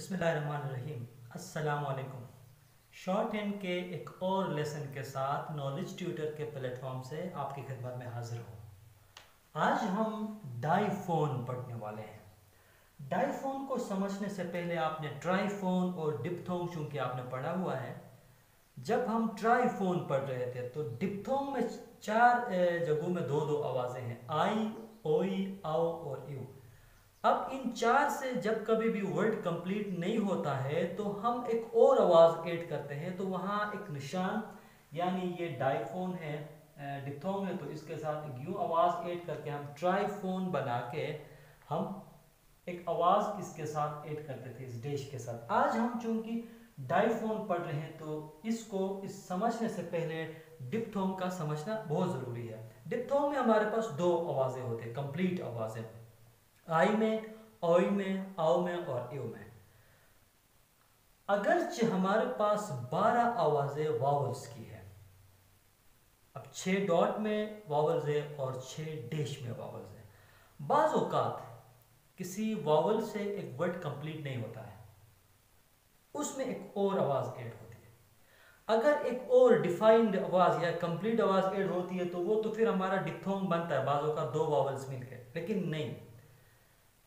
अस्सलाम वालेकुम short hand के एक और लेसन के साथ नॉलेज ट्यूटर के प्लेटफॉर्म से आपकी खिदमत में हाजिर हूँ। आज हम डाईफोन पढ़ने वाले हैं। डाईफोन को समझने से पहले आपने ट्राईफोन और डिप्थोंग चूँकि आपने पढ़ा हुआ है, जब हम ट्राईफोन पढ़ रहे थे तो डिप्थोंग में चार जगहों में दो दो आवाज़ें हैं, आई, ओई आओ और यू। अब इन चार से जब कभी भी वर्ड कंप्लीट नहीं होता है तो हम एक और आवाज़ ऐड करते हैं। तो वहाँ एक निशान, यानी ये डाइफोन है डिथोंग है तो इसके साथ एक यूँ आवाज़ ऐड करके हम ट्राईफोन बना के हम एक आवाज़ इसके साथ ऐड करते थे, इस डेश के साथ। आज हम चूँकि डाइफोन पढ़ रहे हैं तो इसको इस समझने से पहले डिप्थोंग का समझना बहुत ज़रूरी है। डिप्थोंग में हमारे पास दो आवाज़ें होती हैं कंप्लीट आवाज़ें। आई में ओई में, आओ में और यू में। अगरचे हमारे पास 12 आवाज़ें वावल्स की है। अब छह डॉट में वावल्स है और छह डैश में वावल्स है। बाज औकात किसी वावल से एक वर्ड कंप्लीट नहीं होता है। उसमें एक और आवाज़ ऐड होती है। अगर एक और डिफाइंड आवाज़ या कंप्लीट आवाज़ ऐड होती है तो वो तो फिर हमारा डिथोंग बनता है। बाजों का दो वावल्स मिलकर लेकिन नहीं।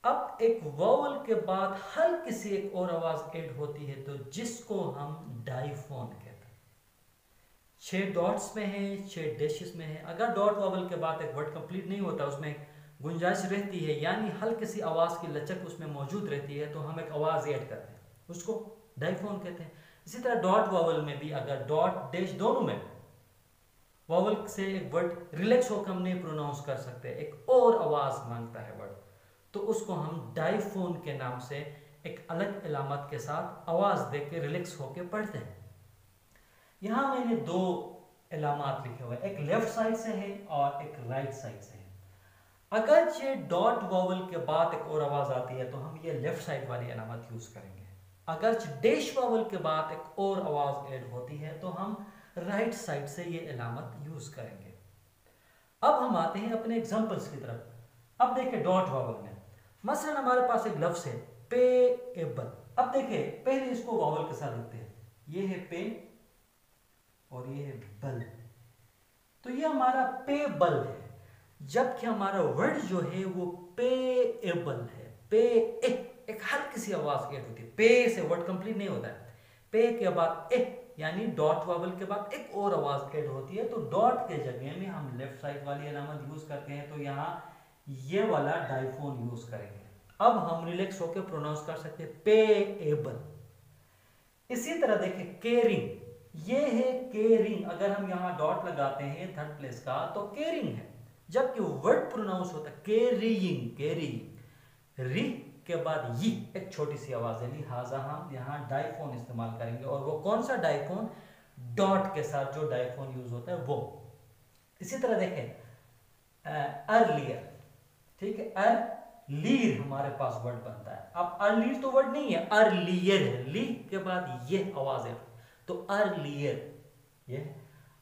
अब एक वॉवल के बाद हल्की सी एक और आवाज़ ऐड होती है तो जिसको हम डाइफोन कहते हैं। छह डॉट्स में है, छह डैशेस में है। अगर डॉट वॉवल के बाद एक वर्ड कंप्लीट नहीं होता, उसमें गुंजाइश रहती है, यानी हल्की सी आवाज़ की लचक उसमें मौजूद रहती है तो हम एक आवाज़ ऐड करते हैं। उसको डाइफोन कहते हैं। इसी तरह डॉट वॉवल में भी अगर डॉट डैश दोनों में वॉवल से एक वर्ड रिलैक्स होकर हम नहीं प्रोनाउंस कर सकते, एक और आवाज़ माँगता है वर्ड तो उसको हम डाइफोन के नाम से एक अलग इलामत के साथ आवाज़ दे के रिलैक्स होकर पढ़ते हैं। यहाँ मैंने दो इलामत लिखे हुए एक लेफ़्ट साइड से है और एक राइट साइड से है। अगर ये डॉट वॉवल के बाद एक और आवाज़ आती है तो हम ये लेफ़्ट साइड वाली इलामत यूज़ करेंगे। अगर डैश वॉवल के बाद एक और आवाज़ ऐड होती है तो हम राइट साइड से ये इलामत यूज़ करेंगे। अब हम आते हैं अपने एग्जाम्पल्स की तरफ़। अब देखिए डॉट वॉवल में। मसलन हमारे पास एक लफ्स है पे एबल। अब देखिए पहले इसको वावल के साथ लिखते हैं। ये है पे और ये है बल। तो ये हमारा पे बल है जबकि हमारा वर्ड जो है वो पे एबल है। पे ए, एक हल्की सी आवाज़ ऐड होती है। पे से वर्ड कंप्लीट नहीं होता है। पे के बाद ए यानी डॉट वावल के बाद एक और आवाज़ ऐड होती है। तो डॉट के जगह में हम लेफ़्ट साइड वाली अलामत यूज़ करते हैं। तो यहाँ ये वाला डाइफोन यूज़ करेंगे। अब हम रिलैक्स होकर प्रोनाउंस कर सकते पे एबल। इसी तरह देखिए केरिंग ये है केरिंग अगर हम यहाँ डॉट लगाते हैं थर्ड प्लेस का तो केरिंग है। जबकि वर्ड प्रोनाउंस होता है केरिंग केरिंग री के बाद ये, एक छोटी सी आवाज़ है। लिहाजा हम यहाँ डाइफोन इस्तेमाल करेंगे। और वो कौन सा डाइफोन? डॉट के साथ जो डाइफोन यूज़ होता है वो। इसी तरह देखें अर्लियर ठीक है? अर लीर हमारे पास वर्ड बनता है। अब अर्लीर तो वर्ड नहीं है अर्लियर है। ली के बाद ये आवाज़ है। तो अर्लियर ये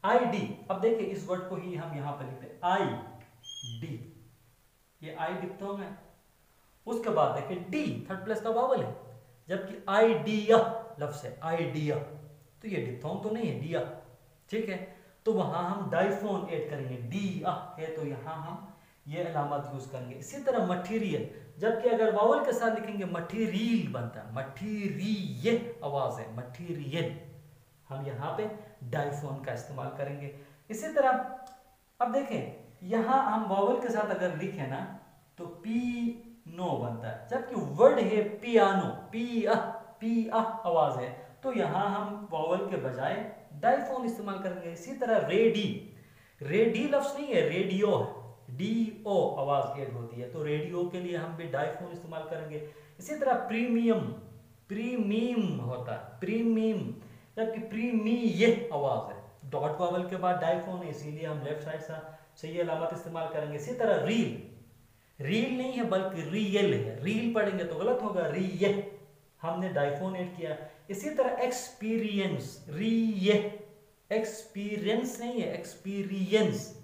आई डी अब देखिए, इस वर्ड को ही हम यहाँ पर लिखते हैं। आई डी ये आई डिप्थोंग है उसके बाद देखिए डी थर्ड प्लेस का वावल है। जबकि आइडिया लफ्ज है। आइडिया तो ये डिप्थोंग तो नहीं है डिया ठीक है? तो वहाँ हम डाइफोन ऐड करेंगे। डी है तो यहाँ हम ये अलामत यूज़ करेंगे। इसी तरह मटीरियल, जबकि अगर वावल के साथ लिखेंगे मटीरियल बनता है मटीरियल आवाज़ है, मटीरियल। हम यहाँ पे डाइफोन का इस्तेमाल करेंगे। इसी तरह, अब देखें, यहाँ हम वावल के साथ अगर लिखे ना तो पी नो बनता है, जबकि वर्ड है piano P uh P uh आवाज़ है। तो यहाँ हम वावल के बजाय डाइफोन इस्तेमाल करेंगे। इसी तरह रेडी रेडी लफ्ज नहीं है, रेडियो है। डी ओ आवाज़ ऐड होती है तो रेडियो के लिए हम भी डाइफोन इस्तेमाल करेंगे। इसी तरह प्रीमियम प्रीमियम होता है प्रीमियम जबकि प्रीमी ये आवाज़ है। डॉट वावल के बाद डाइफोन है, इसीलिए हम लेफ़्ट साइड से ये अलामत इस्तेमाल करेंगे। इसी तरह रील रील नहीं है बल्कि रियल है। रील पढ़ेंगे तो गलत होगा रियल हमने डाइफोन एड किया। इसी तरह एक्सपीरियंस री एक्सपीरियंस नहीं है, एक्सपीरियंस।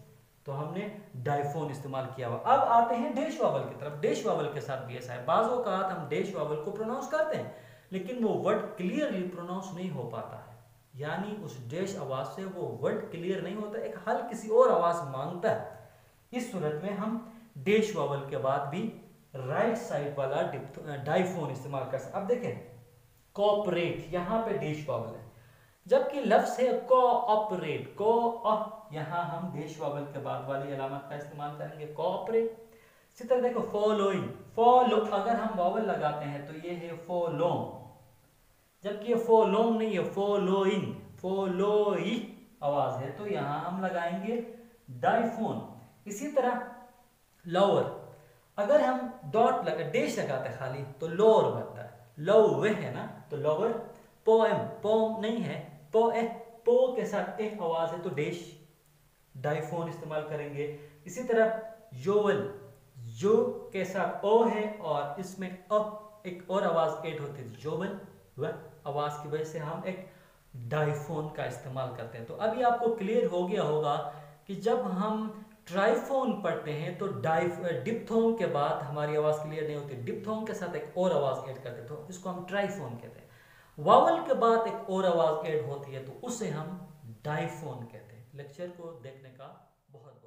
तो हमने डाइफोन इस्तेमाल किया हुआ। अब आते हैं डेश वावल की तरफ़। डेश वावल के साथ भी ऐसा है। बाजों का हम डेश वावल को प्रोनाउंस करते हैं, लेकिन वो वर्ड क्लियरली प्रोनाउंस नहीं हो पाता है। यानी उस डैश आवाज़ से वो वर्ड क्लियर नहीं होता, एक हल किसी और आवाज़ माँगता है। इस सूरत में हम डैश वावल के बाद भी राइट साइड वाला डाइफोन इस्तेमाल कर सकते अब देखें कॉपरेट यहाँ पे डैश वावल है। जबकि लफ्ज है कोऑपरेट को यहाँ हम डैश वावल के बाद वाली अलामत का इस्तेमाल करेंगे कोऑपरेट इसी तरह देखो फॉलोइंग फॉलो अगर हम वावल लगाते हैं तो ये है फॉलोंग जबकि ये फॉलोंग नहीं है फॉलोइंग फॉलोई आवाज़ है तो यहाँ हम लगाएँगे डाइफोन इसी तरह लोअर अगर हम डॉट लगा डेश लगाते खाली तो लोअर बनता है। लो वे है ना तो लोअर पोएम पोम नहीं है पो ए पो के साथ ए आवाज़ है तो डेश डाइफोन इस्तेमाल करेंगे। इसी तरह योवल जो के साथ ओ है और इसमें अ, एक और आवाज़ एड होती है। जोबन वह आवाज़ की वजह से हम एक डाइफोन का इस्तेमाल करते हैं। तो अभी आपको क्लियर हो गया होगा कि जब हम ट्राइफोन पढ़ते हैं तो डाइफ डिप्थोन के बाद हमारी आवाज़ क्लियर नहीं होती। डिप्थोन के साथ एक और आवाज़ ऐड करते तो इसको हम ट्राइफोन कहते हैं। वावल के बाद एक और आवाज़ ऐड होती है तो उसे हम डाइफोन कहते हैं। लेक्चर को देखने का बहुत बहुत